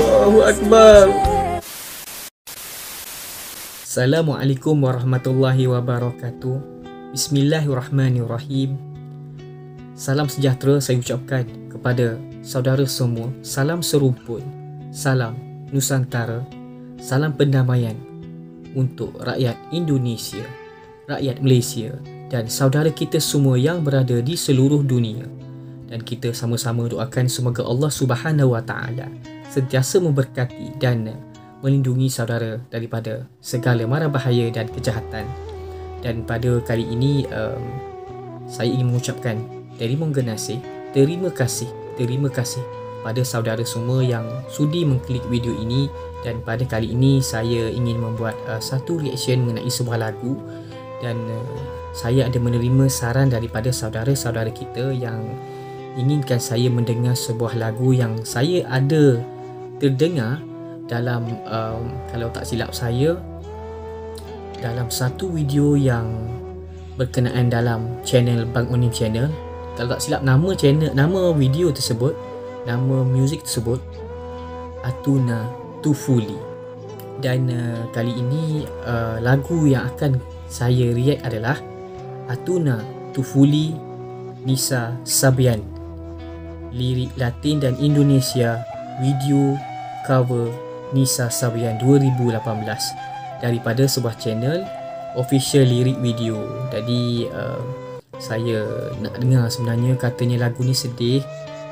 Allahu Akbar. Assalamualaikum warahmatullahi wabarakatuh. Bismillahirrahmanirrahim. Salam sejahtera saya ucapkan kepada saudara semua. Salam serumpun. Salam Nusantara. Salam pendamaian untuk rakyat Indonesia, rakyat Malaysia dan saudara kita semua yang berada di seluruh dunia. Dan kita sama-sama doakan semoga Allah Subhanahu Wa Taala sentiasa memberkati dan melindungi saudara daripada segala mara bahaya dan kejahatan. Dan pada kali ini um, saya ingin mengucapkan terima kasih, terima kasih, terima kasih pada saudara semua yang sudi mengklik video ini dan pada kali ini saya ingin membuat uh, satu reaction mengenai sebuah lagu dan uh, saya ada menerima saran daripada saudara-saudara kita yang inginkan saya mendengar sebuah lagu yang saya ada terdengar dalam um, kalau tak silap saya dalam satu video yang berkenaan dalam channel Bang Onim channel. Kalau tak silap nama channel nama video tersebut nama muzik tersebut Atuna Tufuli. Dan uh, kali ini uh, lagu yang akan saya react adalah Atuna Tufuli Nisa Sabian lirik Latin dan Indonesia video cover Nisa Sabian 2018 daripada sebuah channel official lirik video. Jadi uh, saya nak dengar sebenarnya katanya lagu ni sedih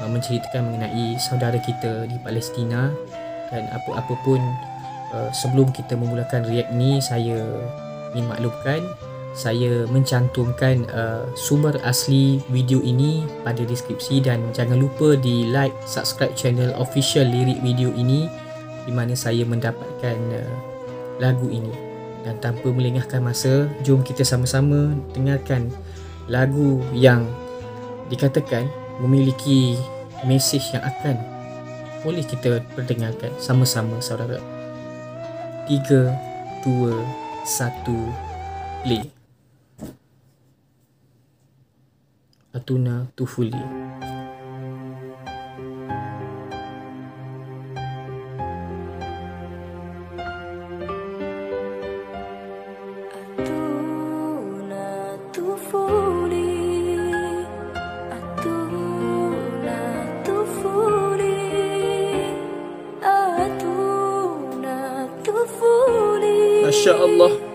uh, menceritakan mengenai saudara kita di Palestina dan apa-apa pun uh, sebelum kita memulakan react ni saya ingin maklumkan saya mencantumkan uh, sumber asli video ini pada deskripsi dan jangan lupa di like subscribe channel official lirik video ini di mana saya mendapatkan uh, lagu ini. Dan tanpa melengahkan masa jom kita sama-sama dengarkan lagu yang dikatakan memiliki mesej yang akan boleh kita perdengarkan sama-sama saudara. 3 2 1 play Atuna Tufuli. Masya Allah.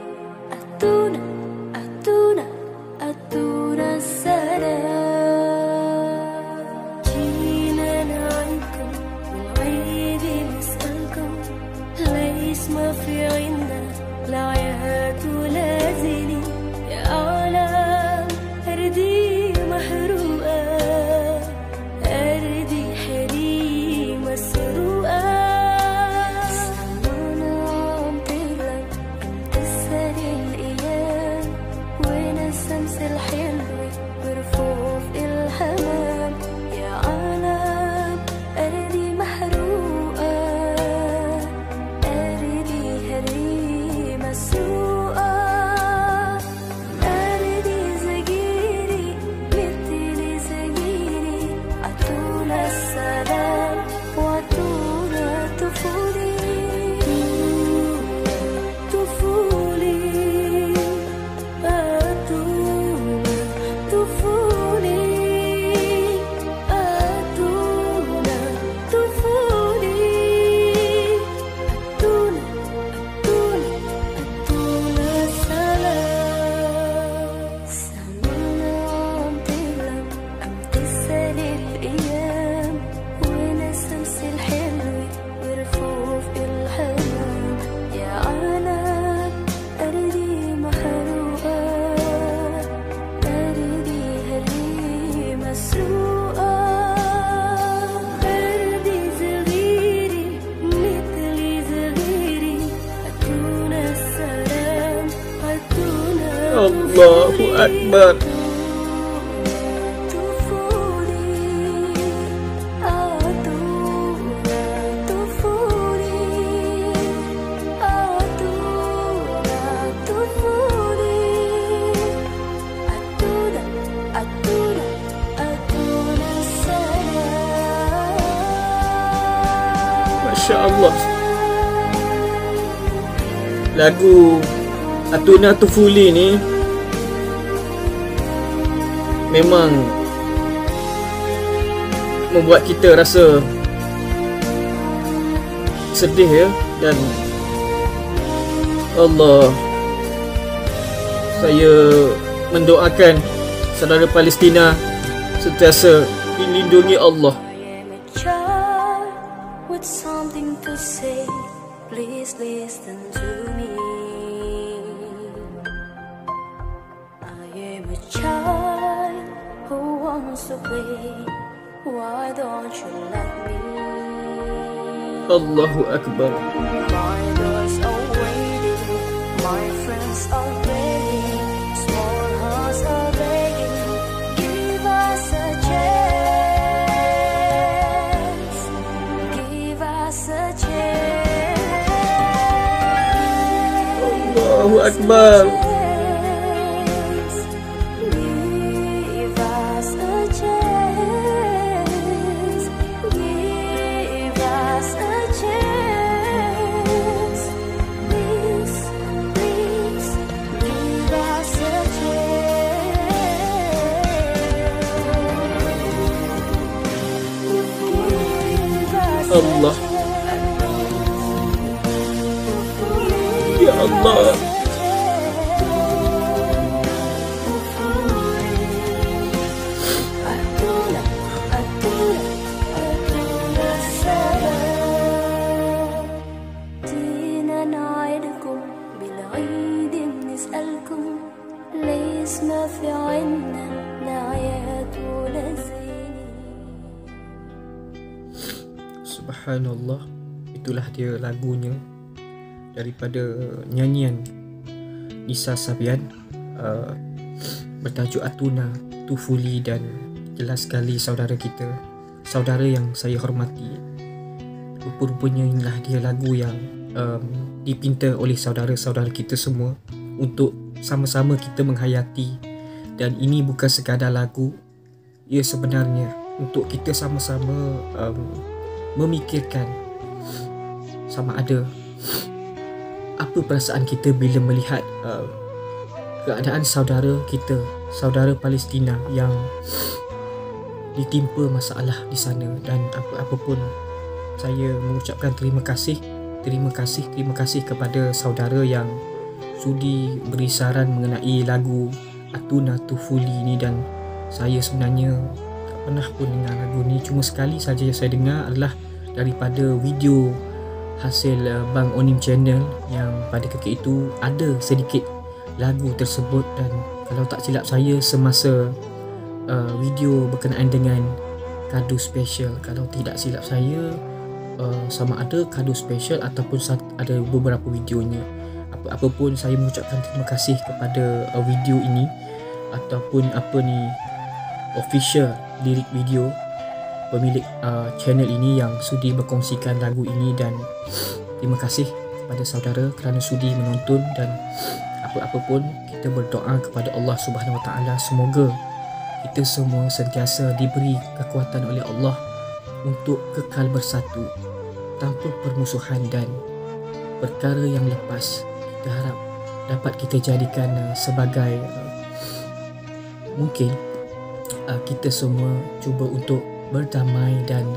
Allahu Akbar. Allah. Lagu Atuna Tufuli ni Memang Membuat kita rasa Sedih ya Dan Allah Saya Mendoakan Saudara Palestina Sentiasa Dilindungi Allah. Please listen to me. I am a child wants to. Why don't you let me? Allahu Akbar. My doors are waiting. My friends are begging. Small hearts are begging. Give us a chance. Allahu Akbar. Allah Subhanallah. Itulah dia lagunya Daripada nyanyian Nisa Sabian uh, Bertajuk Atuna Tufuli dan Jelas sekali saudara kita Saudara yang saya hormati. Rupa-rupanya inilah dia lagu yang um, Dipinta oleh saudara-saudara kita semua Untuk sama-sama kita menghayati. Dan ini bukan sekadar lagu Ia sebenarnya Untuk kita sama-sama um, memikirkan sama ada apa perasaan kita bila melihat uh, keadaan saudara kita, saudara Palestina yang ditimpa masalah di sana dan apa-apa pun. Saya mengucapkan terima kasih terima kasih terima kasih kepada saudara yang sudi beri saran mengenai lagu Atuna Tufuli ini dan saya sebenarnya pernah pun dengar lagu ni. Cuma sekali saja yang saya dengar adalah daripada video hasil uh, Bang Onim channel yang pada ketika itu ada sedikit lagu tersebut. Dan kalau tak silap saya semasa uh, video berkenaan dengan kado special kalau tidak silap saya uh, sama ada kado special ataupun ada beberapa videonya. Apa-apa pun saya mengucapkan terima kasih kepada uh, video ini ataupun apa ni official lirik video pemilik uh, channel ini yang sudi berkongsikan lagu ini dan terima kasih kepada saudara kerana sudi menonton dan apa-apa pun kita berdoa kepada Allah Subhanahu Wa Taala. Semoga kita semua sentiasa diberi kekuatan oleh Allah untuk kekal bersatu tanpa permusuhan dan perkara yang lepas. Kita harap dapat kita jadikan uh, sebagai uh, mungkin uh, kita semua cuba untuk berdamai dan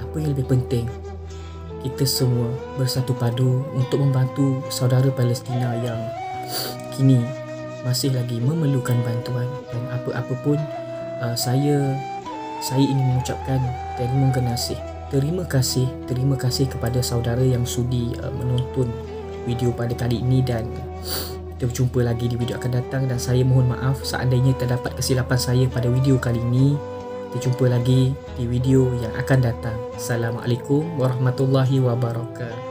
apa yang lebih penting kita semua bersatu padu untuk membantu saudara Palestina yang kini masih lagi memerlukan bantuan dan apa-apa pun uh, saya saya ingin mengucapkan terima kasih terima kasih terima kasih kepada saudara yang sudi uh, menonton video pada kali ini dan kita berjumpa lagi di video akan datang dan saya mohon maaf seandainya terdapat kesilapan saya pada video kali ini kita jumpa lagi di video yang akan datang. Assalamualaikum warahmatullahi wabarakatuh.